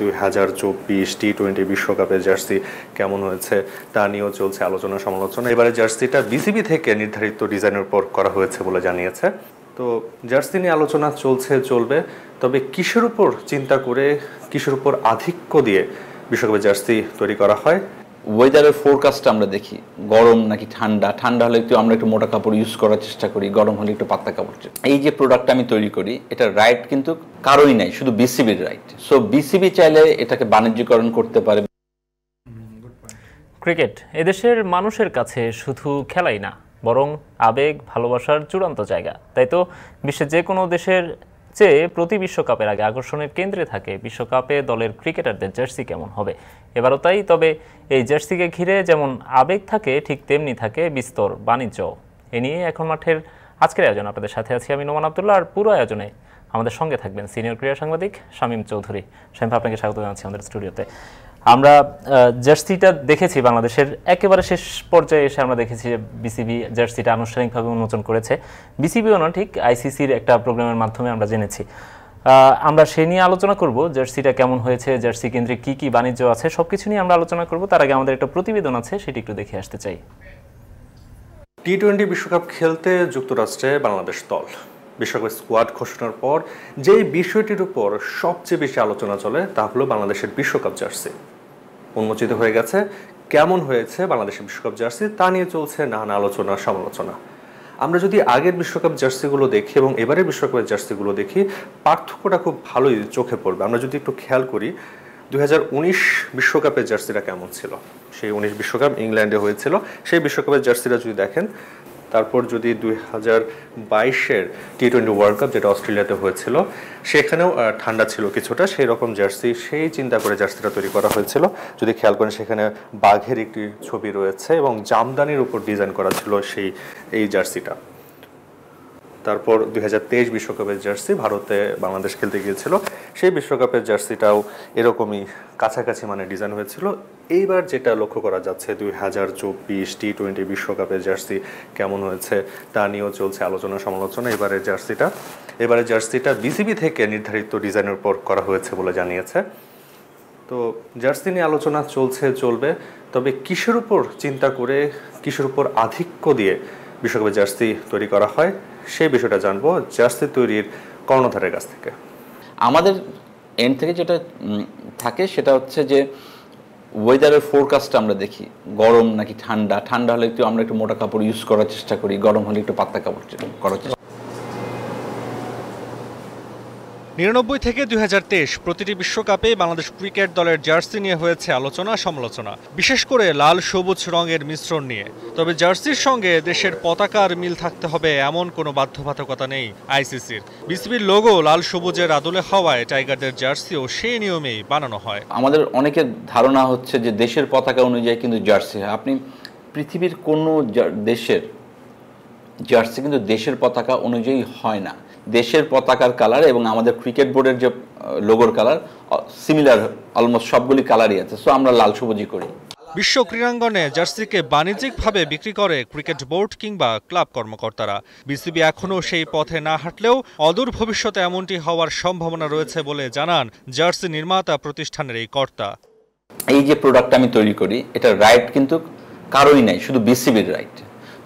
দুই হাজার চব্বিশ টি টোয়েন্টি বিশ্বকাপের জার্সি কেমন হয়েছে তা নিয়েও চলছে আলোচনা সমালোচনা। এবারে জার্সিটা বিসিবি থেকে নির্ধারিত ডিজাইনের উপর করা হয়েছে বলে জানিয়েছে। তো জার্সি নিয়ে আলোচনা চলছে, চলবে। তবে কিসের উপর চিন্তা করে, কিসের উপর আধিক্য দিয়ে বিশ্বকাপের জার্সি তৈরি করা হয়। ওয়েদারের ফোরকাস্টটা আমরা দেখি। গরম নাকি ঠান্ডা? ঠান্ডা হলে একটু আমরা একটু মোটা কাপড় ইউজ করার চেষ্টা করি গরম হলে একটু পাতলা কাপড় এই যে প্রোডাক্টটা আমি তৈরি করি এটা রাইট কিন্তু কারোই নাই শুধু বিসিবির রাইট সো বিসিবি চাইলে এটাকে বাণিজ্যকরণ করতে পারে। ক্রিকেট এদেশের মানুষের কাছে শুধু খেলাই না বরং আবেগ ভালোবাসার চূড়ান্ত জায়গা। তাই তো বিশ্বের যে কোনো দেশের চেয়ে প্রতি বিশ্বকাপের আগে আকর্ষণের কেন্দ্রে থাকে বিশ্বকাপে দলের ক্রিকেটারদের জার্সি কেমন হবে? এবারও তাই, তবে এই জার্সিকে ঘিরে যেমন আবেগ থাকে, ঠিক তেমনি থাকে বিস্তর বাণিজ্য। এ নিয়ে এখন মাঠের আজকের আয়োজন। আপনাদের সাথে আছি আমি নোমান আবদুল্লাহ। আর পুরো আয়োজনে আমাদের সঙ্গে থাকবেন সিনিয়র ক্রীড়া সাংবাদিক শামীম চৌধুরী। শামীম, আপনাকে স্বাগত জানাচ্ছি আমাদের স্টুডিওতে। আমরা জার্সিটা দেখেছি বাংলাদেশের একেবারে শেষ পর্যায়ে এসে আমরা দেখেছি যে বিসিবি জার্সিটা আনুষ্ঠানিকভাবে উন্মোচন করেছে। বিসিবিও না, ঠিক আইসিসির একটা প্রোগ্রামের মাধ্যমে আমরা জেনেছি। আমরা সে নিয়ে আলোচনা করব, জার্সিটা কেমন হয়েছে, জার্সি কেন্দ্রে কি কি বাণিজ্য আছে সব কিছু নিয়ে আমরা আলোচনা করব। তার আগে আমাদের একটা প্রতিবেদন আছে, সেটি একটু দেখে আসতে চাই। টি টোয়েন্টি বিশ্বকাপ খেলতে যুক্তরাষ্ট্রে বাংলাদেশ দল। বিশ্বকাপের স্কোয়াড ঘোষণার পর যেই বিষয়টির উপর সবচেয়ে বেশি আলোচনা চলে, তা হলো বাংলাদেশের বিশ্বকাপ জার্সি। উন্মোচিত হয়ে গেছে, কেমন হয়েছে বাংলাদেশের বিশ্বকাপ জার্সি, তা নিয়ে চলছে নানা আলোচনা, সমালোচনা। আমরা যদি আগের বিশ্বকাপ জার্সিগুলো দেখি এবং এবারের বিশ্বকাপের জার্সিগুলো দেখি, পার্থক্যটা খুব ভালোই চোখে পড়বে। আমরা যদি একটু খেয়াল করি দু বিশ্বকাপের জার্সিটা কেমন ছিল? সেই উনিশ বিশ্বকাপ ইংল্যান্ডে হয়েছিল। সেই বিশ্বকাপের জার্সিটা যদি দেখেন তারপর যদি দুই হাজার বাইশের টি টোয়েন্টি ওয়ার্ল্ড কাপ যেটা অস্ট্রেলিয়াতে হয়েছিল, সেখানেও ঠান্ডা ছিল কিছুটা, সেই রকম জার্সি, সেই চিন্তা করে জার্সিটা তৈরি করা হয়েছিল। যদি খেয়াল করেন, সেখানে বাঘের একটি ছবি রয়েছে এবং জামদানির উপর ডিজাইন করা ছিল সেই, এই জার্সিটা। তারপর দুই বিশ্বকাপের জার্সি ভারতে বাংলাদেশ খেলতে গিয়েছিল। সেই বিশ্বকাপের জার্সিটাও এরকমই কাছাকাছি মানে ডিজাইন হয়েছিল। এইবার যেটা লক্ষ্য করা যাচ্ছে, দুই হাজার চব্বিশ টি টোয়েন্টি বিশ্বকাপের জার্সি কেমন হয়েছে তা নিয়েও চলছে আলোচনা সমালোচনা। এবারের জার্সিটা এবারের জার্সিটা বিসিবি থেকে নির্ধারিত ডিজাইনের উপর করা হয়েছে বলে জানিয়েছে। তো জার্সি নিয়ে আলোচনা চলছে, চলবে। তবে কিসের উপর চিন্তা করে, কিসের উপর আধিক্য দিয়ে বিশ্বকাপের জার্সি তৈরি করা হয়? সেই বিষয়টা জানব জার্সি তৈরির কর্ণধারের কাছ থেকে। আমাদের এন্ড থেকে যেটা থাকে সেটা হচ্ছে যে ওয়েদারের ফোরকাস্টটা আমরা দেখি। গরম নাকি ঠান্ডা ঠান্ডা হলে একটু আমরা একটু মোটা কাপড় ইউজ করার চেষ্টা করি, গরম হলে একটু পাতলা কাপড় করার চেষ্টা নিরানব্বই থেকে দুই হাজার তেইশ প্রতিটি বিশ্বকাপে বাংলাদেশ ক্রিকেট দলের জার্সি নিয়ে হয়েছে আলোচনা, সমালোচনা। বিশেষ করে লাল, সবুজ রঙের মিশ্রণ নিয়ে। তবে জার্সির সঙ্গে দেশের পতাকার মিল থাকতে হবে এমন কোনো বাধ্যবাধকতা নেই আইসিসির। বিসিবির লোগো লাল, সবুজের আদলে হওয়ায় টাইগারদের জার্সিও সেই নিয়মেই বানানো হয়। আমাদের অনেকের ধারণা হচ্ছে যে দেশের পতাকা অনুযায়ী কিন্তু জার্সি হয়। আপনি পৃথিবীর কোনো দেশের, জার্সি কিন্তু দেশের পতাকা অনুযায়ী হয় না। দেশের পতাকার কালার এবং আমাদের ক্রিকেট বোর্ডের যে লোগোর কালার সিমিলার অলমোস্ট সবগুলি কালারই আছে। সো আমরা লাল সবুজই করি। বিশ্ব ক্রীড়াঙ্গনে জার্সিকে বাণিজ্যিকভাবে বিক্রি করে ক্রিকেট বোর্ড কিংবা ক্লাব কর্মকর্তারা। বিসিবি এখনও সেই পথে না হাঁটলেও অদূর ভবিষ্যতে এমনটি হওয়ার সম্ভাবনা রয়েছে বলে জানান জার্সি নির্মাতা প্রতিষ্ঠানের এই কর্তা। এই যে প্রোডাক্ট আমি তৈরি করি এটা রাইট কিন্তু কারোই নাই শুধু বিসিবির রাইট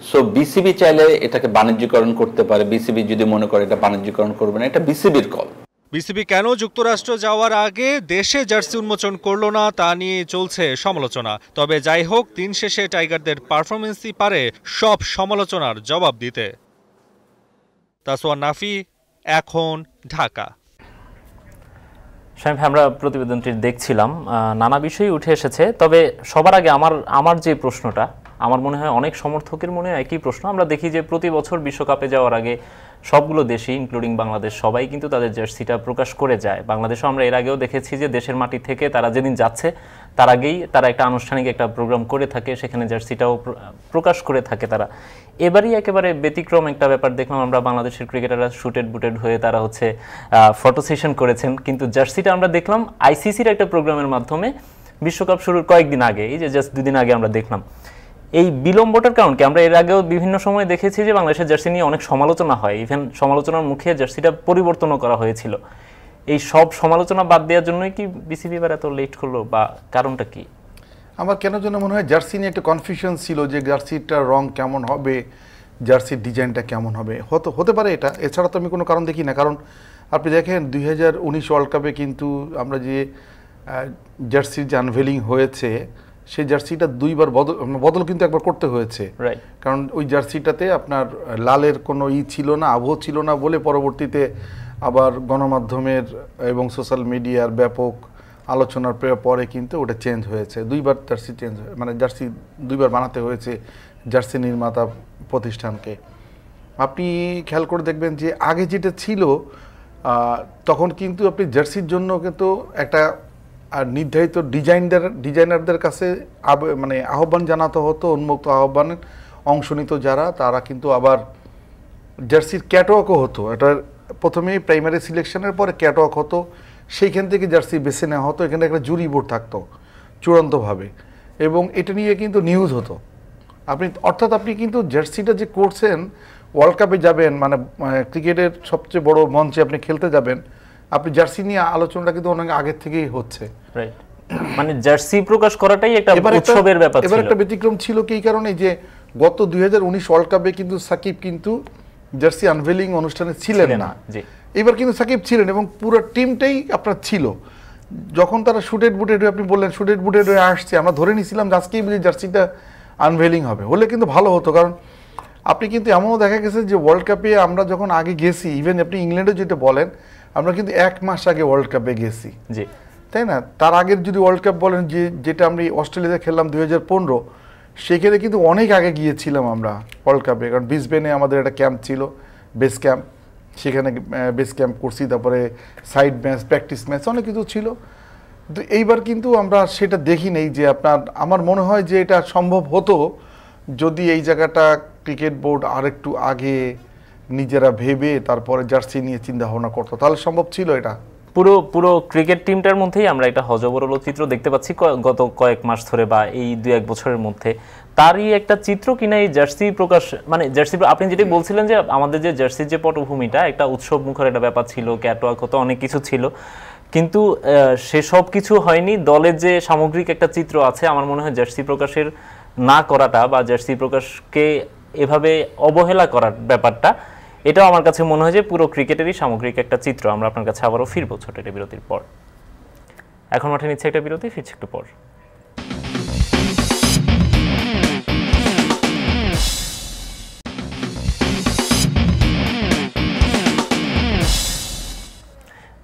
সো বিসিবি চাইলে এটাকে বাণিজ্যকরণ করতে পারে। বিসিবি যদি মনে করে এটা বাণিজ্যকরণ করবে না এটা বিসিবির কল বিসিবি কেন যুক্তরাষ্ট্র যাওয়ার আগে দেশে জার্সি উন্মোচন করল না তা নিয়ে চলছে সমালোচনা। তবে যাই হোক দিন শেষে টাইগারদের পারফরমেন্সই পারে সব সমালোচনার জবাব দিতে। তাসোয়া নাফি এখন ঢাকা। সাহেব আমরা প্রতিবেদনটি দেখছিলাম। নানা বিষয়ই উঠে এসেছে তবে সবার আগে আমার আমার যে প্রশ্নটা আমার মনে হয় অনেক সমর্থকের মনে একই প্রশ্ন। আমরা দেখি যে প্রতি বছর বিশ্বকাপে যাওয়ার আগে সবগুলো দেশই ইনক্লুডিং বাংলাদেশ, সবাই কিন্তু তাদের জার্সিটা প্রকাশ করে যায়। বাংলাদেশও আমরা এর আগেও দেখেছি যে দেশের মাটি থেকে তারা যেদিন যাচ্ছে, তার আগেই তারা একটা আনুষ্ঠানিক একটা প্রোগ্রাম করে থাকে, সেখানে জার্সিটাও প্রকাশ করে থাকে তারা। এবারই একেবারে ব্যতিক্রম একটা ব্যাপার দেখলাম আমরা বাংলাদেশের ক্রিকেটাররা শুটেড বুটেড হয়ে তারা হচ্ছে ফটো সেশন করেছেন। কিন্তু জার্সিটা আমরা দেখলাম আইসিসির একটা প্রোগ্রামের মাধ্যমে বিশ্বকাপ শুরুর কয়েকদিন আগে, এই যে জাস্ট দুদিন আগে আমরা দেখলাম। এই বিলম্বটার কারণ কি? আমরা এর আগেও বিভিন্ন সময় দেখেছি যে বাংলাদেশের জার্সি নিয়ে অনেক সমালোচনা হয়। ইভেন সমালোচনার মুখে জার্সিটা পরিবর্তনও করা হয়েছিল। এই সব সমালোচনা বাদ দেওয়ার জন্যই কি বিসিবি এবার এত লেট করল বা কারণটা কি? আমার কেন যেন মনে হয় জার্সি নিয়ে একটা কনফিউশন ছিল যে জার্সিটার রং কেমন হবে, জার্সির ডিজাইনটা কেমন হবে। হতো, হতে পারে এটা। এছাড়া তো আমি কোনো কারণ দেখি না। কারণ আপনি দেখেন দুই হাজার উনিশ ওয়ার্ল্ড কাপে কিন্তু আমরা যে জার্সির যে আনভেলিং হয়েছে সেই জার্সিটা দুইবার বদল বদল কিন্তু একবার করতে হয়েছে। কারণ ওই জার্সিটাতে আপনার লালের কোনো ই ছিল না আবহ ছিল না বলে পরবর্তীতে আবার গণমাধ্যমের এবং সোশ্যাল মিডিয়ার ব্যাপক আলোচনার পরে কিন্তু ওটা চেঞ্জ হয়েছে। দুইবার জার্সি চেঞ্জ মানে জার্সি দুইবার বানাতে হয়েছে জার্সি নির্মাতা প্রতিষ্ঠানকে। আপনি খেয়াল করে দেখবেন যে আগে যেটা ছিল তখন কিন্তু আপনি জার্সির জন্য কিন্তু একটা আর নির্ধারিত ডিজাইনদের, ডিজাইনারদের কাছে মানে আহ্বান জানাতে হতো, উন্মুক্ত আহ্বানে অংশ নিত যারা, তারা কিন্তু আবার জার্সির ক্যাটওয়াকও হতো। এটা প্রথমেই প্রাইমারি সিলেকশনের পরে ক্যাটওয়াক হতো। সেইখান থেকে জার্সি বেছে নেওয়া হতো। এখানে একটা জুরি বোর্ড থাকতো চূড়ান্তভাবে। এবং এটা নিয়ে কিন্তু নিউজ হতো। আপনি, অর্থাৎ আপনি কিন্তু জার্সিটা যে করছেন ওয়ার্ল্ড কাপে যাবেন মানে ক্রিকেটের সবচেয়ে বড় মঞ্চে আপনি খেলতে যাবেন আপনি জার্সি নিয়ে আলোচনাটা কিন্তু অনেক আগের থেকেই হচ্ছে। মানে জার্সি প্রকাশ করাটাই একটা উৎসবের ব্যাপার এবার একটা ব্যতিক্রম ছিল কি কারণে যে গত দুই ওয়ার্ল্ড কাপে কিন্তু সাকিব কিন্তু জার্সি আনভেলিং অনুষ্ঠানে ছিলেন না। এবার কিন্তু সাকিব ছিলেন এবং পুরো টিমটাই আপনার ছিল। যখন তারা শুটেড বুটেড হয়ে আপনি বললেন শুটেড বুটেড হয়ে আসছে আমরা ধরে নিয়েছিলাম আজকেই বুঝি জার্সিটা আনভেলিং হবে। হলে কিন্তু ভালো হতো কারণ আপনি কিন্তু এমনও দেখা গেছে যে ওয়ার্ল্ড কাপে আমরা যখন আগে গেছি ইভেন আপনি ইংল্যান্ডে যেটা বলেন আমরা কিন্তু এক মাস আগে ওয়ার্ল্ড কাপে গেছি। জি। তাই না? তার আগের যদি ওয়ার্ল্ড কাপ বলেন যে যেটা আমরা অস্ট্রেলিয়াতে খেললাম দুই হাজার পনেরো সেখানে কিন্তু অনেক আগে গিয়েছিলাম আমরা ওয়ার্ল্ড কাপে কারণ বিসবেনে আমাদের একটা ক্যাম্প ছিল বেস ক্যাম্প সেখানে বেস ক্যাম্প করছি তারপরে সাইড ম্যাচ প্র্যাকটিস ম্যাচ অনেক কিছু ছিল। তো এইবার কিন্তু আমরা সেটা দেখি নেই যে আপনার আমার মনে হয় যে এটা সম্ভব হতো যদি এই জায়গাটা ক্রিকেট বোর্ড আরেকটু আগে নিজেরা ভেবে তারপরে জার্সি নিয়ে চিন্তা ভাবনা করতো। তাহলে সম্ভব ছিল এটা? পুরো পুরো ক্রিকেট টিমটার মধ্যেই আমরা একটা হজবরল চিত্র দেখতে পাচ্ছি গত কয়েক মাস ধরে বা এই দুই এক বছরের মধ্যে। তারই একটা চিত্র কিনা এই জার্সি প্রকাশ মানে জার্সি আপনি যেটি বলছিলেন যে আমাদের যে জার্সির যে পটভূমিটা একটা উৎসব মুখর একটা ব্যাপার ছিল ক্যাটওয়াক হতো অনেক কিছু ছিল। কিন্তু আহ, সেসব কিছু হয়নি। দলের যে সামগ্রিক একটা চিত্র আছে আমার মনে হয় জার্সি প্রকাশের না করাটা বা জার্সি প্রকাশকে এভাবে অবহেলা করার ব্যাপারটা এটাও আমার কাছে মনে হয় যে পুরো ক্রিকেটেরই সামগ্রিক একটা চিত্র। আমরা আপনার কাছে আবারও ফিরবো ছোট একটা বিরতির পর। এখন মাঠে নিচ্ছে একটা বিরতি, ফিরছে একটু পর।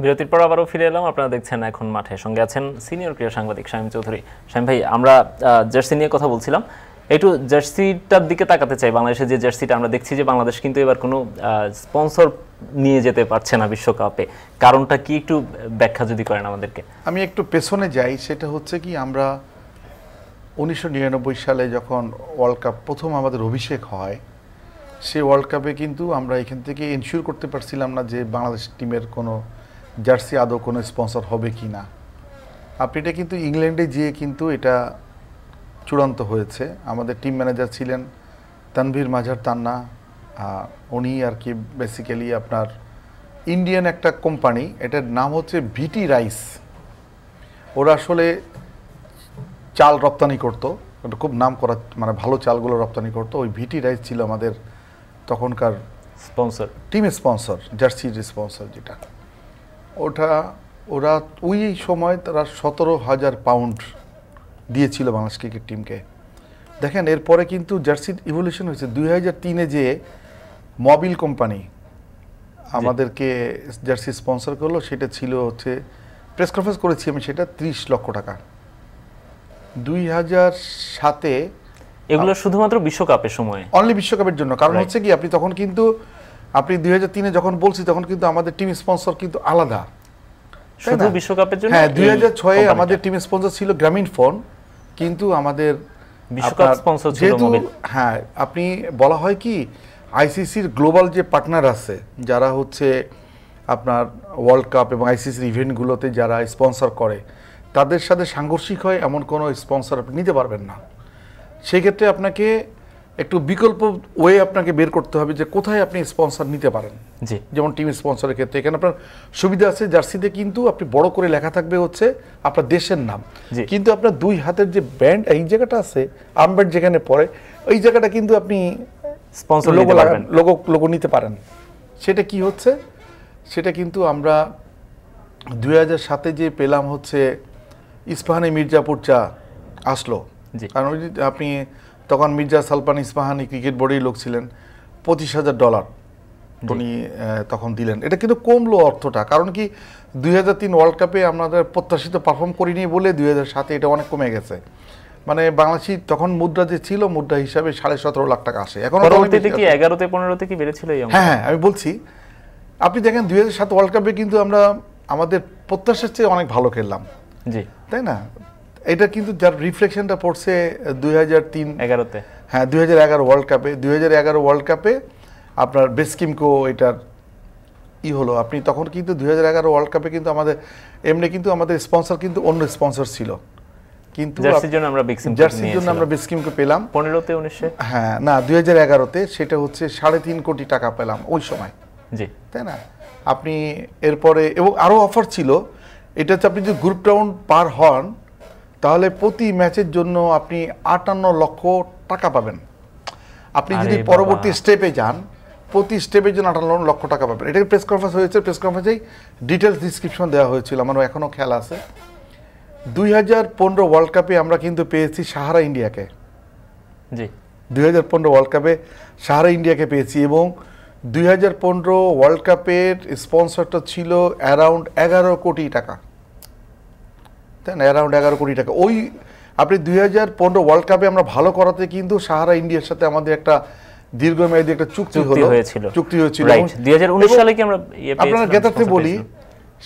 বিরতির পর আবারও ফিরে এলাম। আপনারা দেখছেন এখন মাঠে। সঙ্গে আছেন সিনিয়র ক্রীড়া সাংবাদিক শামীম চৌধুরী। শামীম ভাই, আমরা জার্সি নিয়ে কথা বলছিলাম। একটু জার্সিটার দিকে তাকাতে চাই বাংলাদেশের যে জার্সিটা, আমরা দেখছি যে বাংলাদেশ কিন্তু এবার কোনো স্পন্সর নিয়ে যেতে পারছে না বিশ্বকাপে। কারণটা কি একটু ব্যাখ্যা যদি করেন আমাদেরকে? আমি একটু পেছনে যাই, সেটা হচ্ছে কি আমরা উনিশশো নিরানব্বই সালে যখন ওয়ার্ল্ড কাপ প্রথম আমাদের অভিষেক হয়, সে ওয়ার্ল্ড কাপে কিন্তু আমরা এখান থেকে এনশিওর করতে পারছিলাম না যে বাংলাদেশ টিমের কোনো জার্সি আদৌ কোনো স্পন্সর হবে কি না আপনি এটা কিন্তু ইংল্যান্ডে গিয়ে কিন্তু এটা চূড়ান্ত হয়েছে। আমাদের টিম ম্যানেজার ছিলেন তানভীর মাঝার তান্না উনি আর কি বেসিক্যালি আপনার ইন্ডিয়ান একটা কোম্পানি এটার নাম হচ্ছে ভিটি রাইস। ওরা আসলে চাল রপ্তানি করতো খুব নাম করা মানে ভালো চালগুলো রপ্তানি করতো। ওই ভিটি রাইস ছিল আমাদের তখনকার স্পন্সর টিম স্পন্সর জার্সির স্পন্সর যেটা। ওটা ওরা ওই সময় তারা সতেরো হাজার পাউন্ড দিয়েছিল বাংলাদেশ ক্রিকেট টিমকে। দেখেন এরপরে কিন্তু জার্সির ইভলিউশন হয়েছে। দুই হাজার তিনে যে মবিল কোম্পানি আমাদেরকে জার্সি স্পন্সর করল সেটা ছিল হচ্ছে প্রেস কনফারেন্স করেছি আমি সেটা ত্রিশ লক্ষ টাকা। দুই হাজার সাতে এগুলো শুধুমাত্র বিশ্বকাপের সময়? অনলি বিশ্বকাপের জন্য। কারণ হচ্ছে কি আপনি তখন কিন্তু আপনি দুই হাজার তিনে যখন বলছি তখন কিন্তু আমাদের টিম স্পন্সর কিন্তু আলাদা। শুধু বিশ্বকাপের জন্য? হ্যাঁ দুই হাজার ছয়ে আমাদের টিম স্পন্সর ছিল গ্রামীণ ফোন কিন্তু আমাদের বিশ্বকাপ আপনার- ছিল মোবিল। হ্যাঁ আপনি বলা হয় কি আইসিসির গ্লোবাল যে পার্টনার আছে যারা হচ্ছে আপনার ওয়ার্ল্ড কাপ এবং আইসিসির ইভেন্টগুলোতে যারা স্পন্সর করে তাদের সাথে সাংঘর্ষিক হয় এমন কোনো স্পন্সর আপনি নিতে পারবেন না সেক্ষেত্রে আপনাকে একটু বিকল্প ওয়ে আপনাকে বের করতে হবে যে কোথায় আপনি স্পন্সর নিতে পারেন। জি। যেমন টিম স্পন্সরের ক্ষেত্রে। এখানে আপনার সুবিধা আছে জার্সিতে কিন্তু আপনি বড় করে লেখা থাকবে হচ্ছে আপনার দেশের নাম। কিন্তু আপনার দুই হাতের যে ব্যান্ড এই জায়গাটা আছে আর্মব্যান্ড যেখানে পড়ে ওই জায়গাটা কিন্তু আপনি স্পন্সর লোগো লাগান লোগো লোগো নিতে পারেন। সেটা কি হচ্ছে? সেটা কিন্তু আমরা দুই হাজার সাতে যে পেলাম হচ্ছে ইস্পাহানি মির্জাপুর চা আসলো। জি। কারণ ওই আপনি তখন মির্জা সালপান ইস্পাহানি ক্রিকেট বোর্ডেই লোক ছিলেন পঁচিশ হাজার ডলার উনি তখন দিলেন। এটা কিন্তু কমলো অর্থটা কারণ কি দুই হাজার তিন ওয়ার্ল্ড কাপে আমাদের প্রত্যাশিত পারফর্ম করিনি বলে দুই হাজার সাতে এটা অনেক কমে গেছে। মানে বাংলাদেশি তখন মুদ্রা যে ছিল মুদ্রা হিসাবে সাড়ে সতেরো লাখ টাকা আসে। এখন পরবর্তীতে কি এগারোতে পনেরোতে কি বেড়েছিল হ্যাঁ হ্যাঁ আমি বলছি আপনি দেখেন দুই হাজার সাত ওয়ার্ল্ড কাপে কিন্তু আমরা আমাদের প্রত্যাশার চেয়ে অনেক ভালো খেললাম। জি। তাই না? এটা কিন্তু যার রিফ্লেকশনটা পড়ছে দুই হাজার তিন এগারোতে। হ্যাঁ দুই হাজার এগারো ওয়ার্ল্ড কাপে দুই হাজার এগারো ওয়ার্ল্ড কাপে আপনার বেসকিমকো এটার ই হলো। আপনি তখন কিন্তু দুই হাজার এগারো ওয়ার্ল্ড কাপে কিন্তু আমাদের এমনি কিন্তু আমাদের স্পন্সর কিন্তু অন্য স্পন্সর ছিল। কিন্তু জার্সির জন্য আমরা জার্সির জন্য আমরা বেসকিমকে পেলাম। পনেরোতে উনিশে? হ্যাঁ না দুই হাজার এগারোতে সেটা হচ্ছে সাড়ে তিন কোটি টাকা পেলাম ওই সময়। জি। তাই না? আপনি এরপরে এবং আরও অফার ছিল এটা হচ্ছে আপনি যদি গ্রুপ রাউন্ড পার হন তাহলে প্রতি ম্যাচের জন্য আপনি আটান্ন লক্ষ টাকা পাবেন। আপনি যদি পরবর্তী স্টেপে যান প্রতি স্টেপের জন্য আটান্ন লক্ষ টাকা পাবেন। এটা প্রেস কনফারেন্স হয়েছে প্রেস কনফারেন্সেই ডিটেলস ডিসক্রিপশন দেওয়া হয়েছিল আমার এখনও খেয়াল আছে। দুই হাজার পনেরো ওয়ার্ল্ড কাপে আমরা কিন্তু পেয়েছি সাহারা ইন্ডিয়াকে। জি। দুই হাজার পনেরো ওয়ার্ল্ড কাপে সাহারা ইন্ডিয়াকে পেয়েছি এবং দুই হাজার পনেরো ওয়ার্ল্ড কাপের স্পন্সরটা ছিল অ্যারাউন্ড এগারো কোটি টাকা। তাই না অ্যারাউন্ড এগারো কোটি টাকা। ওই আপনি দুই হাজার পনেরো ওয়ার্ল্ড কাপে আমরা ভালো করাতে কিন্তু সাহারা ইন্ডিয়ার সাথে আমাদের একটা দীর্ঘমেয়াদী একটা চুক্তি হলো। হয়েছিল। চুক্তি হয়েছিল। সালে কি আমরা ইয়ে আপনারা পেয়েছিলাম, বলি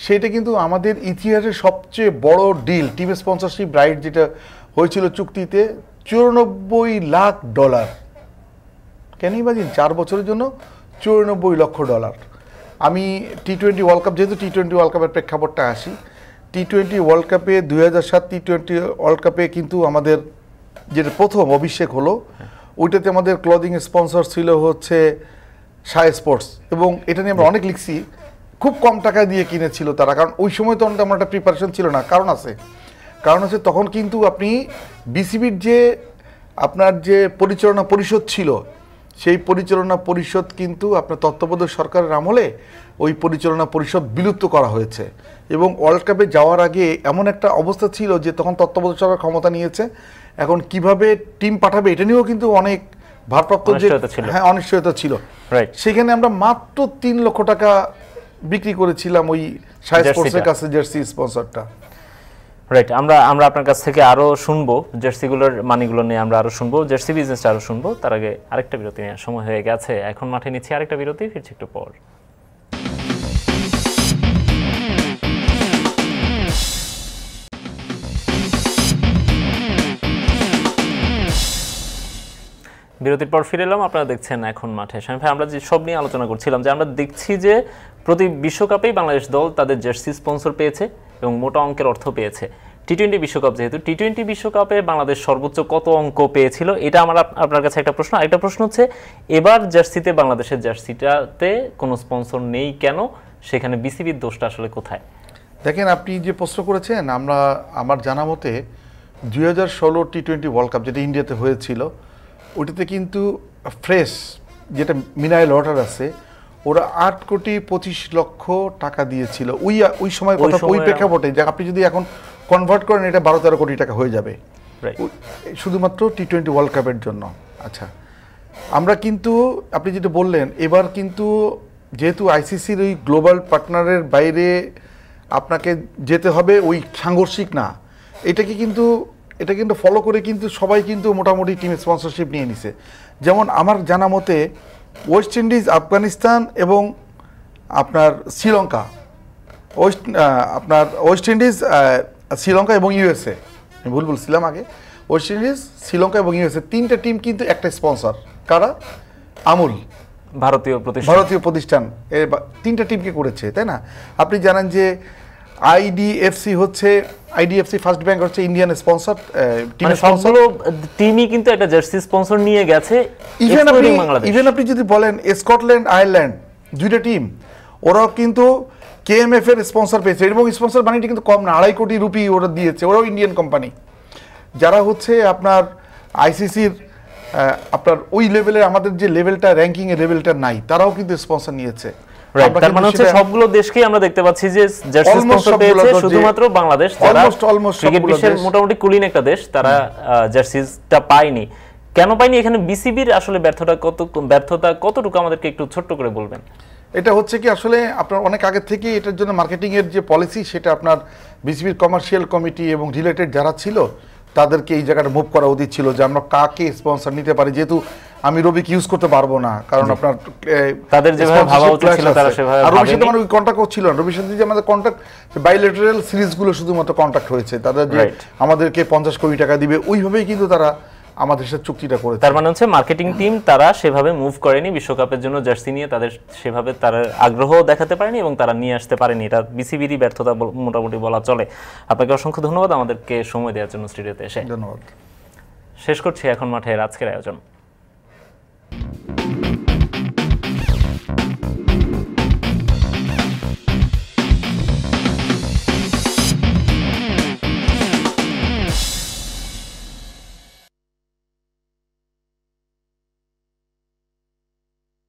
সেটা কিন্তু আমাদের ইতিহাসের সবচেয়ে বড় ডিল টিম স্পন্সরশিপ রাইট যেটা হয়েছিল চুক্তিতে চুরানব্বই লাখ ডলার কেন ইমাজিন চার বছরের জন্য চুরানব্বই লক্ষ ডলার আমি টি টোয়েন্টি ওয়ার্ল্ড কাপ যেহেতু টি টোয়েন্টি ওয়ার্ল্ড কাপের প্রেক্ষাপটটা আসি টি টোয়েন্টি ওয়ার্ল্ড কাপে দুই হাজার সাত টি টোয়েন্টি ওয়ার্ল্ড কাপে কিন্তু আমাদের যেটা প্রথম অভিষেক হলো ওইটাতে আমাদের ক্লদিং স্পন্সর ছিল হচ্ছে সাই স্পোর্টস এবং এটা নিয়ে আমরা অনেক লিখছি খুব কম টাকা দিয়ে কিনেছিল তারা কারণ ওই সময় তো তেমন একটা প্রিপারেশন ছিল না কারণ আছে। কারণ হচ্ছে তখন কিন্তু আপনি বিসিবির যে আপনার যে পরিচালনা পরিষদ ছিল সেই পরিচালনা পরিষদ কিন্তু আপনার তত্ত্বাবধায়ক সরকারের আমলে ওই পরিচালনা পরিষদ বিলুপ্ত করা হয়েছে। এবং ওয়ার্ল্ড কাপে যাওয়ার আগে এমন একটা অবস্থা ছিল যে তখন তত্ত্বাবধায়ক সরকার ক্ষমতা নিয়েছে। এখন কীভাবে টিম পাঠাবে এটা নিয়েও কিন্তু অনেক ভারপ্রাপ্ত যে হ্যাঁ অনিশ্চয়তা ছিল. সেখানে আমরা মাত্র তিন লক্ষ টাকা বিক্রি করেছিলাম ওই সাই স্পোর্টসের কাছে জার্সি স্পন্সরটা। রাইট আমরা আমরা আপনার কাছ থেকে আরও শুনব। জার্সিগুলোর মানিগুলো নিয়ে আমরা আরও শুনব। জার্সি বিজনেসটা আরও শুনব। তার আগে আরেকটা বিরতি নেওয়ার সময় হয়ে গেছে। এখন মাঠে নিচ্ছি আরেকটা বিরতি ফিরছি একটু পর। বিরতির পর ফিরে এলাম, আপনারা দেখছেন এখন মাঠে। স্বামী ভাই, আমরা যে সব নিয়ে আলোচনা করছিলাম, যে আমরা দেখছি যে প্রতি বিশ্বকাপেই বাংলাদেশ দল তাদের জার্সি স্পন্সর পেয়েছে এবং মোটা অঙ্কের অর্থ পেয়েছে। টি টোয়েন্টি বিশ্বকাপ যেহেতু টি টোয়েন্টি বিশ্বকাপে বাংলাদেশ সর্বোচ্চ কত অঙ্ক পেয়েছিল? এটা আমার আপনার কাছে একটা প্রশ্ন। আরেকটা প্রশ্ন হচ্ছে, এবার জার্সিতে, বাংলাদেশের জার্সিটাতে কোনো স্পন্সর নেই কেন? সেখানে বিসিবির দোষটা আসলে কোথায়? দেখেন, আপনি যে প্রশ্ন করেছেন, আমরা, আমার জানা মতে দুই হাজার ষোলো টি টোয়েন্টি ওয়ার্ল্ড কাপ যেটা ইন্ডিয়াতে হয়েছিল ওটাতে কিন্তু ফ্রেশ যেটা মিনারেল ওয়াটার আছে ওরা আট কোটি পঁচিশ লক্ষ টাকা দিয়েছিল। ওই ওই সময় কথা ওই প্রেক্ষাপটে যে আপনি যদি এখন কনভার্ট করেন এটা বারো তেরো কোটি টাকা হয়ে যাবে। শুধুমাত্র টি টোয়েন্টি ওয়ার্ল্ড কাপের জন্য। আচ্ছা আমরা কিন্তু আপনি যেটা বললেন এবার কিন্তু যেহেতু আইসিসির ওই গ্লোবাল পার্টনারের বাইরে আপনাকে যেতে হবে ওই সাংঘর্ষিক না। এটাকে কিন্তু এটা কিন্তু ফলো করে কিন্তু সবাই কিন্তু মোটামুটি টিম স্পন্সরশিপ নিয়ে নিছে। যেমন আমার জানা মতে ওয়েস্ট ইন্ডিজ আফগানিস্তান এবং আপনার শ্রীলঙ্কা। ওয়েস্ট আপনার ওয়েস্ট ইন্ডিজ শ্রীলঙ্কা এবং ইউএসএ আমি ভুল বলছিলাম আগে। ওয়েস্ট ইন্ডিজ শ্রীলঙ্কা এবং ইউএসএ তিনটা টিম কিন্তু একটা স্পন্সর কারা? আমুল। ভারতীয় প্রতিষ্ঠান। ভারতীয় প্রতিষ্ঠান। তিনটা টিমকে করেছে তাই না? আপনি জানেন যে আইডিএফসি হচ্ছে আইডিএফসি ফার্স্ট ব্যাংক হচ্ছে ইন্ডিয়ান স্পন্সর টিমের স্পন্সর টিমই কিন্তু একটা জার্সি স্পন্সর নিয়ে গেছে ইভেন আপনি ইভেন আপনি যদি বলেন স্কটল্যান্ড আয়ারল্যান্ড দুইটা টিম ওরাও কিন্তু কেএমএফ এর স্পন্সর পেয়েছে। এবং স্পন্সর মানিটা কিন্তু কম না আড়াই কোটি রুপি ওরা দিয়েছে ওরাও ইন্ডিয়ান কোম্পানি যারা হচ্ছে আপনার আইসিসির আপনার ওই লেভেলের আমাদের যে লেভেলটা র্যাঙ্কিং এর লেভেলটা নাই তারাও কিন্তু স্পন্সর নিয়েছে। তার মানে হচ্ছে সবগুলো দেশকেই আমরা দেখতে পাচ্ছি যে স্পন্সর পেয়েছে শুধুমাত্র বাংলাদেশ যারা ক্রিকেট বিশ্বের মোটামুটি কুলিন একটা দেশ তারা জার্সিটা পায়নি। কেন পায়নি? এখানে বিসিবির আসলে ব্যর্থতা কত ব্যর্থতা কতটুকু আমাদেরকে একটু ছোট্ট করে বলবেন? এটা হচ্ছে কি আসলে আপনার অনেক আগে থেকে এটার জন্য মার্কেটিং এর যে পলিসি সেটা আপনার বিসিবির কমার্শিয়াল কমিটি এবং রিলেটেড যারা ছিল তাদেরকে এই জায়গাটা মুভ করা উচিত ছিল যে আমরা কাকে স্পন্সর নিতে পারি। যেহেতু আমি রবিক ইউজ করতে পারব না কারণ আপনার তাদের যেভাবে ভাবা উচিত ছিল তারা সেভাবে আর রবির সাথে। আমার ওই কন্ট্যাক্ট ছিল না। রবির সাথে যে আমাদের কন্ট্যাক্ট বাইলেটারাল সিরিজগুলো শুধুমাত্র কন্ট্যাক্ট হয়েছে। তাদের যে আমাদেরকে পঞ্চাশ কোটি টাকা দিবে ওইভাবেই কিন্তু তারা আমাদের সাথে চুক্তিটা করেছে। তার মানে হচ্ছে মার্কেটিং টিম তারা সেভাবে মুভ করেনি। বিশ্বকাপের জন্য জার্সি নিয়ে তাদের সেভাবে তারা আগ্রহ দেখাতে পারেনি এবং তারা নিয়ে আসতে পারেনি। এটা বিসিবিরই ব্যর্থতা মোটামুটি বলা চলে। আপনাকে অসংখ্য ধন্যবাদ আমাদেরকে সময় দেওয়ার জন্য স্টুডিওতে এসে। ধন্যবাদ। শেষ করছি এখন মাঠের আজকের আয়োজন। Thank you.